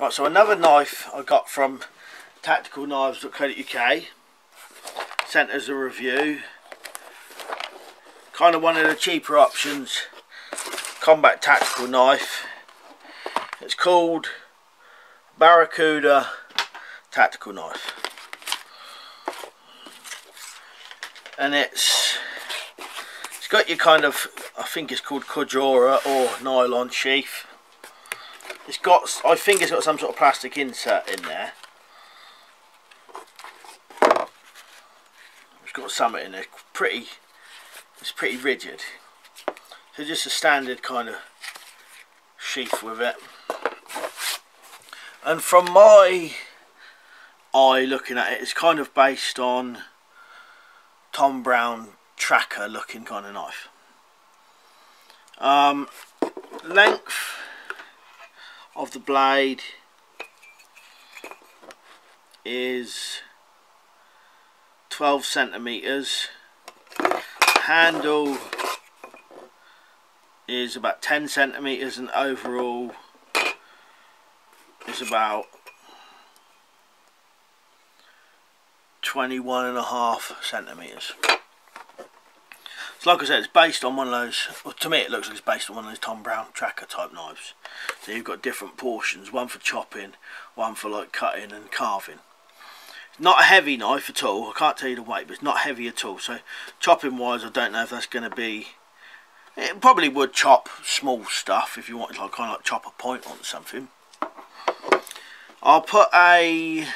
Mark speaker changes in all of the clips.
Speaker 1: Right, so another knife I got from tacticalknives.co.uk sent as a review. Kind of one of the cheaper options, combat tactical knife. It's called Barracuda Tactical Knife. And it's it's got your kind of I think it's called Cordura or nylon sheath. It's got I think it's got some sort of plastic insert in there. It's got something in there. Pretty it's pretty rigid. So just a standard kind of sheath with it. And from my eye looking at it, it's kind of based on Tom Brown tracker looking kind of knife. Um, length of the blade is 12 centimeters. Handle is about 10 centimeters and overall is about 21 and a half centimeters so like I said it's based on one of those well, to me it looks like it's based on one of those Tom Brown tracker type knives. So you've got different portions one for chopping one for like cutting and carving. Not a heavy knife at all I can't tell you the weight but it's not heavy at all. So chopping wise I don't know if that's going to be it probably would chop small stuff if you wanted to like kind of like chop a point on something. I'll put a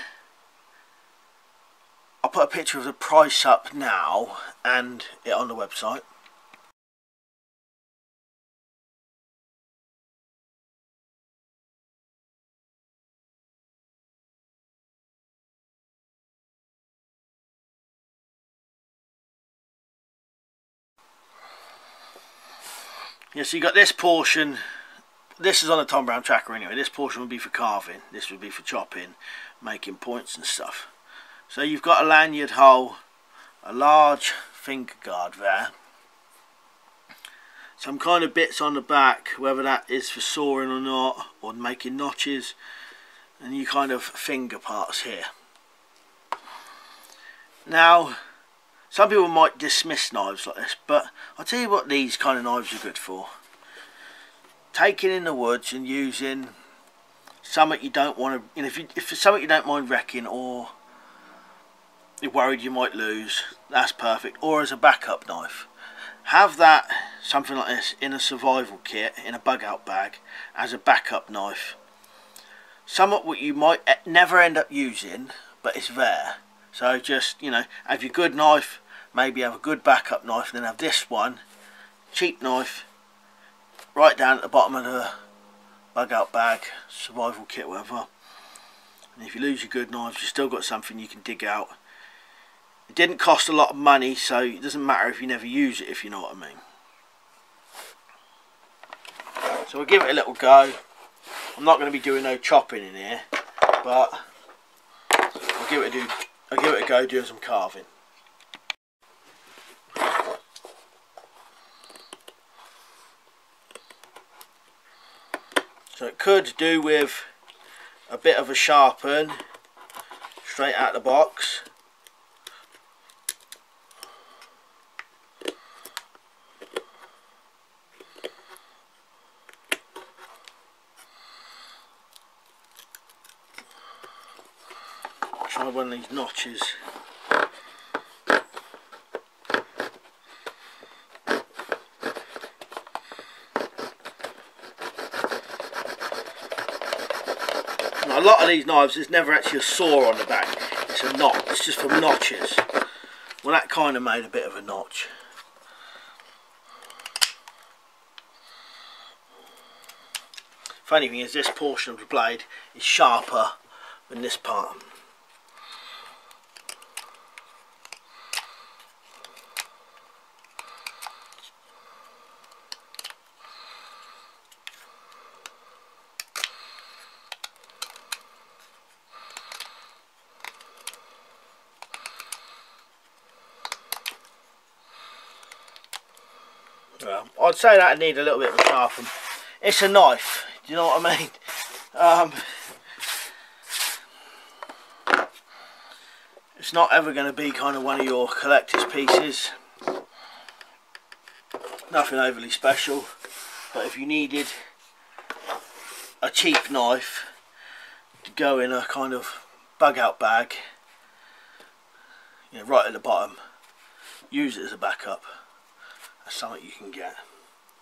Speaker 1: I'll put a picture of the price up now and it on the website Yeah, so you got this portion. This is on a Tom Brown tracker anyway. This portion would be for carving. This would be for chopping, making points and stuff. So you've got a lanyard hole, a large finger guard there. Some kind of bits on the back, whether that is for sawing or not, or making notches. And you kind of finger parts here. Now, some people might dismiss knives like this, but I'll tell you what these kind of knives are good for. Taking in the woods and using something you don't want to, you know, if, you, if it's something you don't mind wrecking or you're worried you might lose, that's perfect. Or as a backup knife. Have that, something like this, in a survival kit, in a bug out bag, as a backup knife. Somewhat what you might eh, never end up using, but it's there. So just, you know, have your good knife maybe have a good backup knife and then have this one cheap knife right down at the bottom of the bug out bag survival kit whatever and if you lose your good knives you've still got something you can dig out it didn't cost a lot of money so it doesn't matter if you never use it if you know what I mean. So we'll give it a little go. I'm not going to be doing no chopping in here but I'll give it a do I'll give it a go doing some carving. So it could do with a bit of a sharpen straight out the box. Try one of these notches. now, a lot of these knives there's never actually a saw on the back. It's a knot. It's just from notches. Well that kind of made a bit of a notch. Funny thing is this portion of the blade is sharper than this part I'd say that I need a little bit of a sharpen. It's a knife, do you know what I mean? Um, it's not ever going to be kind of one of your collector's pieces. Nothing overly special, but if you needed a cheap knife to go in a kind of bug out bag, you know, right at the bottom, use it as a backup. That's something you can get.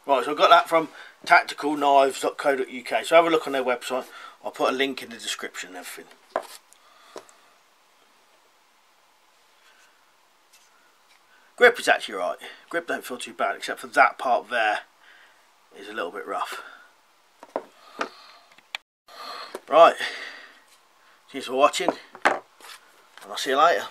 Speaker 1: Right, so I got that from tacticalknives.co.uk. So have a look on their website. I'll put a link in the description and everything. Grip is actually right. Grip don't feel too bad, except for that part there is a little bit rough. Right. Thanks for watching. And I'll see you later.